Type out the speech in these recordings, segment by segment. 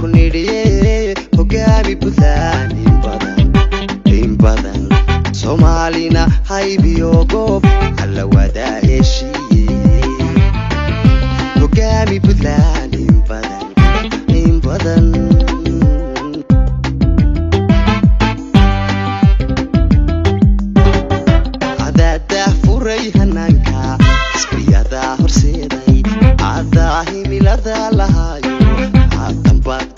ku nidhiye hogaami puntland in badan in badan soomaalina haybiyo goob alla wadaa heshiiye hogaami puntland in badan in badan hanaanka isbiyadaa horseeday cadaa himilada lahaayo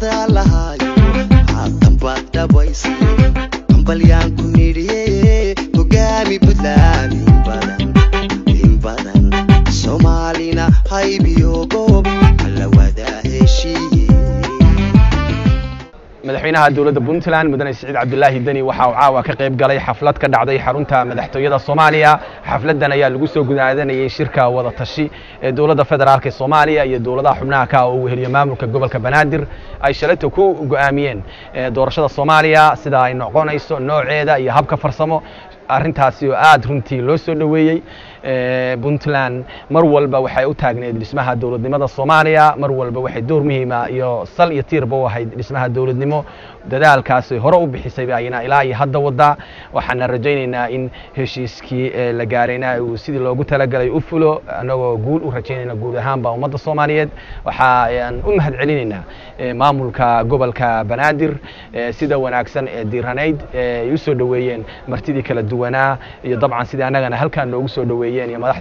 lahaayo haatanbaad dhabaysay puntland مدحينها دولة بنتلان مدن سعيد عبد الله الدني وحاو عاوة كقيب قلي حفلات كدعدي حرونتا مدحتو يدا صوماليا حفلات دانا يالقوسو قدا دانا يشركا وضا تشي دولة فدرالك صوماليا يا دولة حمناكا ووهل يمامو كقبل كبنادر أي شلتو كو قو اميين دورشة صوماليا سدا نوعون ايسو نوع ايدا يهبك فرصمو arrintaasi oo aada runtii loo soo dhoweeyey puntland mar walba waxay u taagneed dhismaha dowladnimada soomaaliya mar walba waxay door muhiima iyo sal iyo tiirba u ahayd dhismaha dowladnimo dadaalkaasi hore u bixisay ayna ilaa iyo hadda wadaa waxaana rajaynaynaa in heshiiskii la gaarayna uu sidii loogu talagalay u fulo anagoo guul u rajaynayna guud ahaanba ummadda soomaaliyeed. Waxaan u mahad celinaynaa maamulka gobolka banaadir sida wanaagsan ee diiranayd ay u soo dhoweeyeen martidii kala duwanaa iyo dabcan sidii annagana halkaan noogu soo dhoweeyeen iyo madaxda